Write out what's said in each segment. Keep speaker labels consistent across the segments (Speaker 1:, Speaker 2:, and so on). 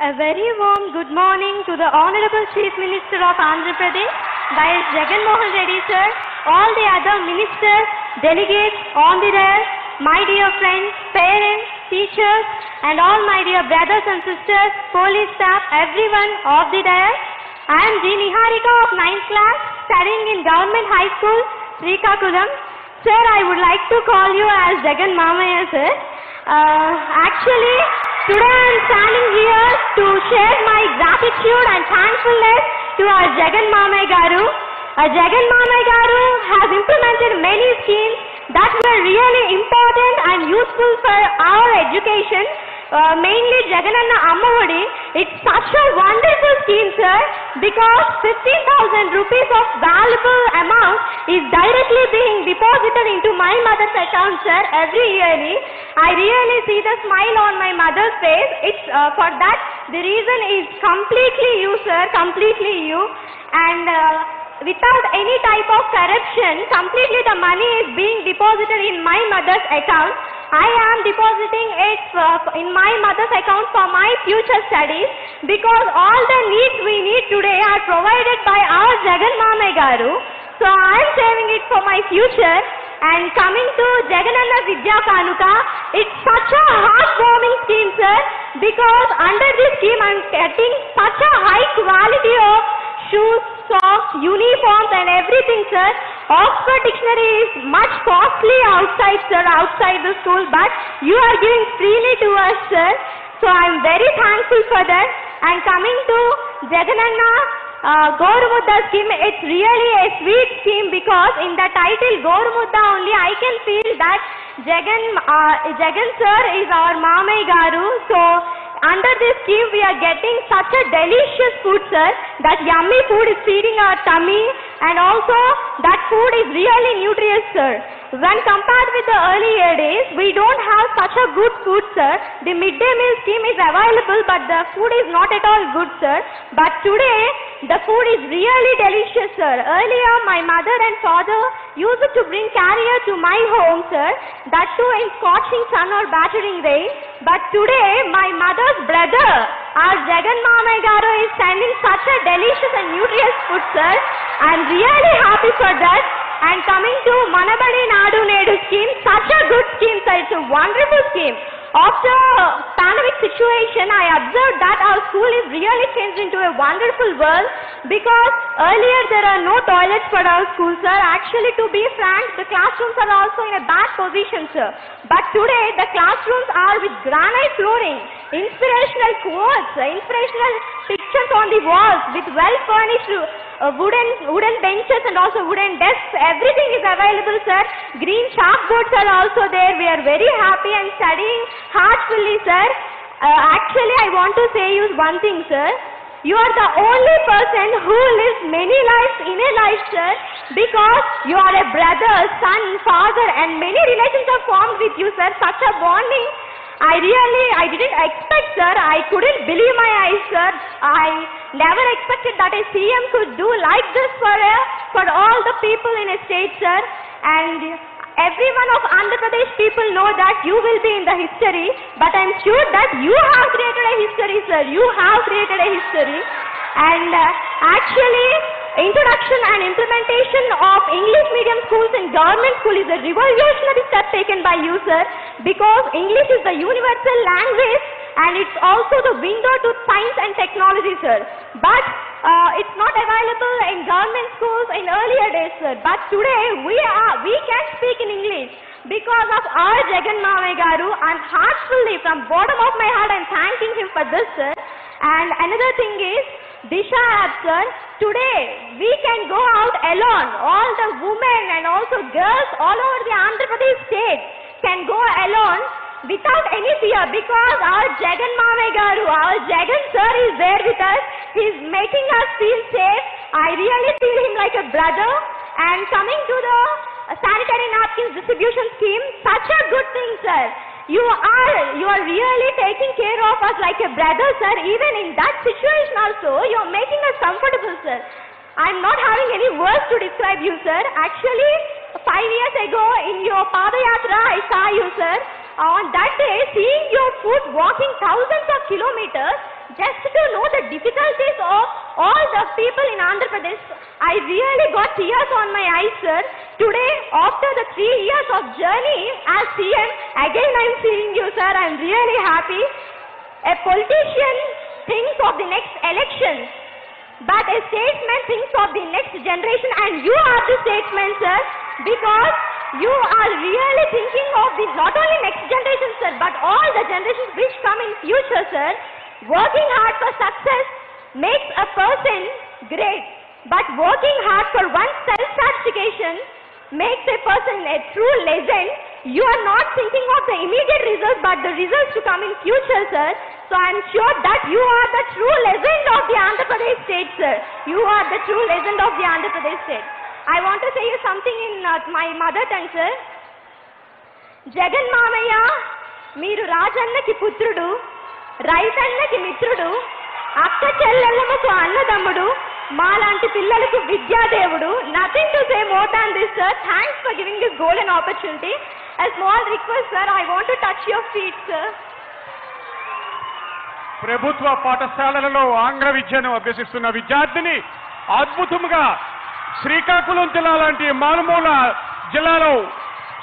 Speaker 1: A very warm good morning to the Honorable Chief Minister of Andhra Pradesh, Dais Jagan Mohan Reddy sir, all the other ministers, delegates on the dais, my dear friends, parents, teachers, and all my dear brothers and sisters, police staff, everyone of the dais. I am G. Niharika of 9th class, studying in Government High School, Srikakulam. Sir, I would like to call you as Jagan Mamaya sir. Uh, actually, today I am standing here to share my gratitude and thankfulness to our Jagan Mamaya Garu. Uh, Jagan Mamaya Garu has implemented many schemes that were really important and useful for our education. Uh, mainly Jagananna Ammavadi. It's such a wonderful scheme, sir, because 15,000 rupees of valuable amount is directly being deposited into my mother's account, sir, every yearly. I really see the smile on my mother's face. It's uh, for that the reason is completely you, sir, completely you, and. Uh, without any type of corruption, completely the money is being deposited in my mother's account. I am depositing it uh, in my mother's account for my future studies because all the needs we need today are provided by our Jagan Mamai Garu. So I am saving it for my future. And coming to Jagananna Vidya Kanuka, it's such a heartwarming scheme, sir, because under this scheme I'm getting such a high quality of shoes, socks, uniforms and everything, sir. Oxford Dictionary is much costly outside, sir, outside the school, but you are giving freely to us, sir. So I'm very thankful for that. And coming to Jagananna uh, Gorumudda scheme, it's really a sweet scheme because in the title Gorumudda only I can feel that Jagan, uh, Jagan sir is our Mamai Garu. So under this scheme we are getting such a delicious food sir that yummy food is feeding our tummy and also that food is really nutritious sir. When compared with the earlier days we don't have such a good food sir. The midday meal scheme is available but the food is not at all good sir. But today the food is really delicious sir. Earlier my mother and father used to bring carrier to my home sir. That too in scorching sun or battering rain. But today my mother's brother our Jagan Mamai Garu is sending such a delicious and nutritious food sir I'm really happy for that and coming to Manabadi Nadu Nedu scheme, such a good scheme, sir. It's a wonderful scheme. After pandemic situation, I observed that our school is really changed into a wonderful world because earlier there are no toilets for our schools, sir. Actually, to be frank, the classrooms are also in a bad position, sir. But today, the classrooms are with granite flooring, inspirational quotes, inspirational pictures on the walls with well furnished uh, wooden wooden benches and also wooden desks. Everything is available, sir. Green chalkboards are also there. We are very happy and studying heartfully, sir. Uh, actually, I want to say you one thing, sir. You are the only person who lives many lives in a life, sir, because you are a brother, son, father, and many relations are formed with you, sir. Such a bonding. I really, I didn't expect, sir. I couldn't believe my eyes, sir. I never expected that a CM could do like this for a, for all the people in a state, sir. And every one of Andhra Pradesh people know that you will be in the history, but I'm sure that you have created a history, sir. You have created a history. And uh, actually, introduction and implementation of English medium schools in government school is a revolutionary step taken by you, sir, because English is the universal language and it's also the window to science and technology, sir. But uh, it's not available in government schools in earlier days, sir. But today we are we can speak in English because of our Jagan Garu. I'm heartfully from bottom of my heart I'm thanking him for this, sir. And another thing is Disha sir. Today we can go out alone. All the women and also girls all over the Andhra Pradesh state can go alone without any fear because our Jagan Garu, our Jagan sir is there with us. He's making us feel safe. I really feel him like a brother. And coming to the sanitary napkins distribution scheme, such a good thing, sir. You are, you are really taking care of us like a brother, sir. Even in that situation also, you are making us comfortable, sir. I'm not having any words to describe you, sir. Actually, five years ago in your Padayatra, I saw you, sir. On that day, seeing your foot walking thousands of kilometers just to know the difficulties of all the people in Andhra Pradesh, I really got tears on my eyes, sir. Today, after the three years of journey as CM, again I'm seeing you, sir. I'm really happy. A politician thinks of the next election, but a statesman thinks of the next generation, and you are the statesman, sir, because you are really thinking of the not only next generation, sir, but all the generations which come in future, sir. Working hard for success makes a person great, but working hard for one's self-satisfaction makes a person a true legend. You are not thinking of the immediate results, but the results to come in future, sir. So I'm sure that you are the true legend of the Andhra Pradesh state, sir. You are the true legend of the Andhra Pradesh state. I want to say you something in uh, my mother tongue, sir. Jagan మామయ్య మీరు రాజన్నకి పుత్రుడు రైతన్నకి మిత్రుడు అక్క చెల్లెళ్ళకు అన్నదమ్ముడు మాలాంటి పిల్లలకు విద్యాదేవుడు. Nothing to say more than this sir thanks for giving this golden opportunity a small request sir I want to touch your feet sir
Speaker 2: ప్రభుత్వ పాఠశాలలలో ఆంగ్ల విద్యను అభ్యసిస్తున్న విద్యార్థిని అద్భుతంగా శ్రీకాకుళం జిల్లా లాంటి మారుమూల జిల్లాలో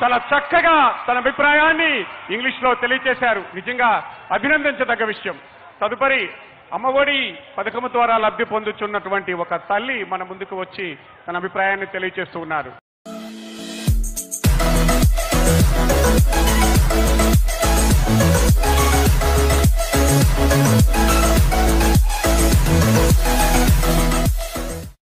Speaker 2: చాలా చక్కగా తన అభిప్రాయాన్ని ఇంగ్లీష్లో తెలియజేశారు. నిజంగా అభినందించదగ్గ విషయం. తదుపరి అమ్మఒడి పథకం ద్వారా లబ్ధి పొందుతున్నటువంటి ఒక తల్లి మన ముందుకు వచ్చి తన అభిప్రాయాన్ని తెలియజేస్తూ ఉన్నారు.
Speaker 3: Thank